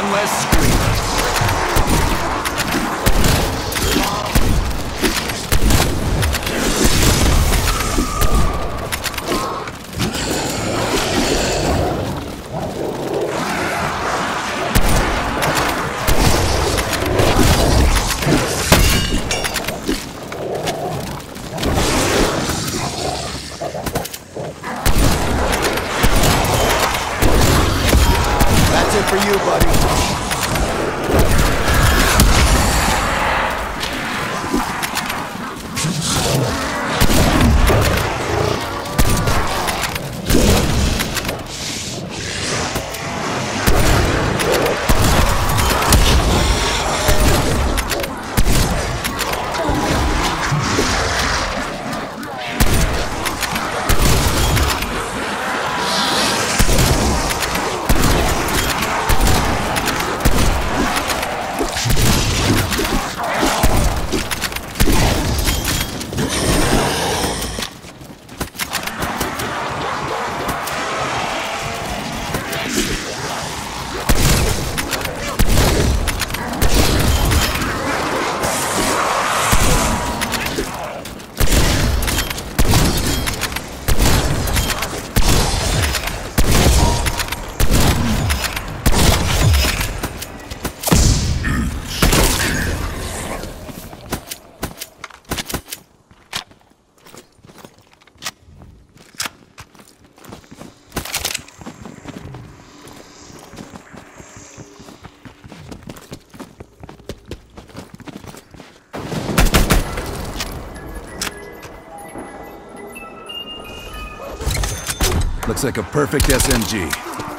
One less for you, buddy. Looks like a perfect SMG.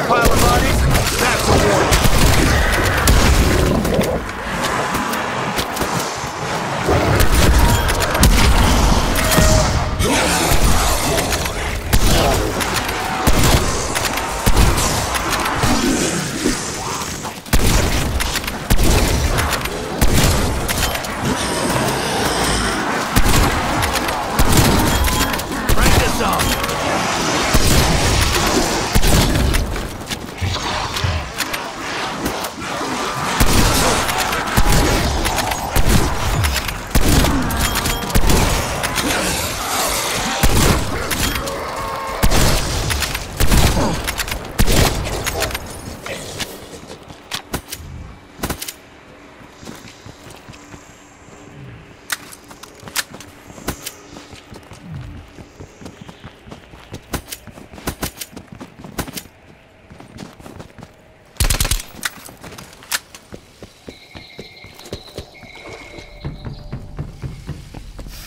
That pile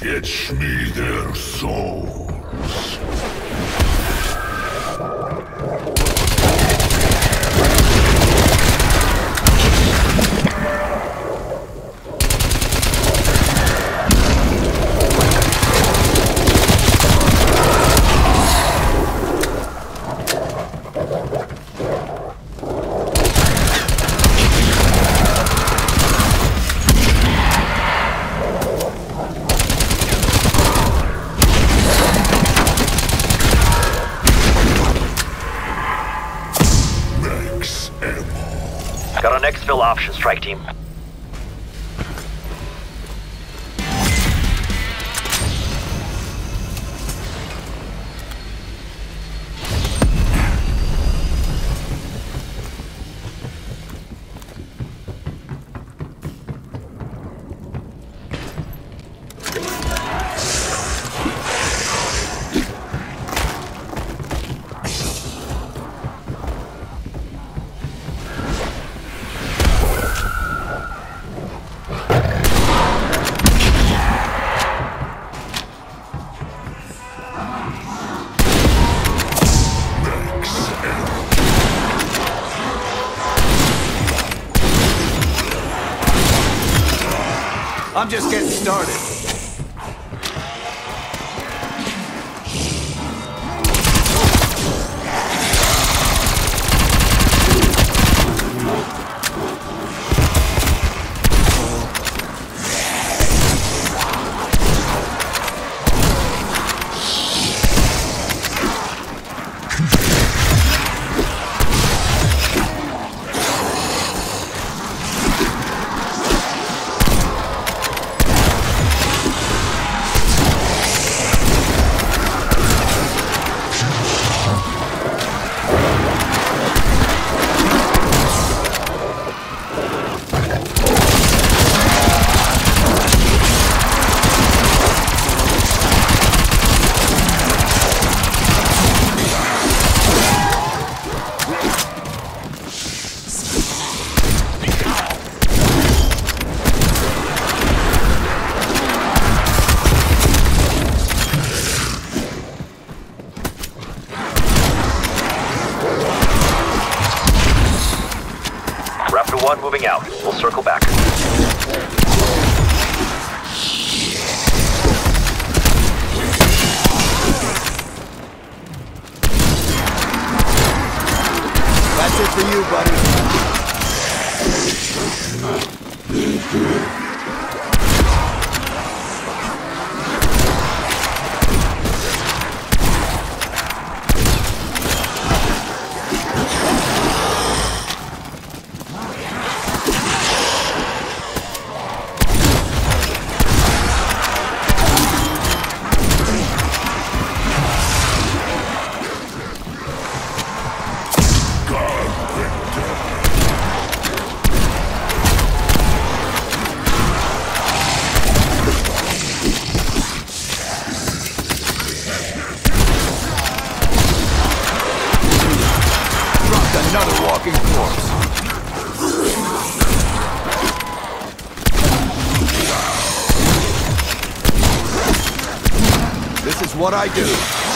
Fetch me their souls. On exfil options, strike team. I'm just getting started. 1 moving out. We'll circle back. That's it for you, buddy. Walking corpse. This is what I do.